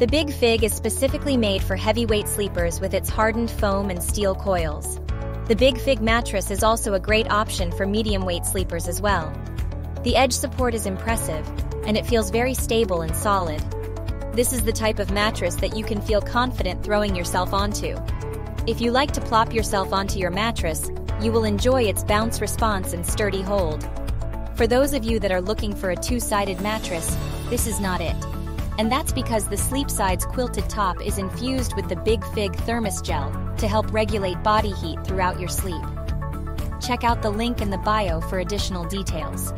The Big Fig is specifically made for heavyweight sleepers with its hardened foam and steel coils. The Big Fig mattress is also a great option for medium weight sleepers as well. The edge support is impressive, and it feels very stable and solid. This is the type of mattress that you can feel confident throwing yourself onto. If you like to plop yourself onto your mattress, you will enjoy its bounce response and sturdy hold. For those of you that are looking for a two-sided mattress, this is not it. And that's because the Sleepside's quilted top is infused with the Big Fig Thermos Gel to help regulate body heat throughout your sleep. Check out the link in the bio for additional details.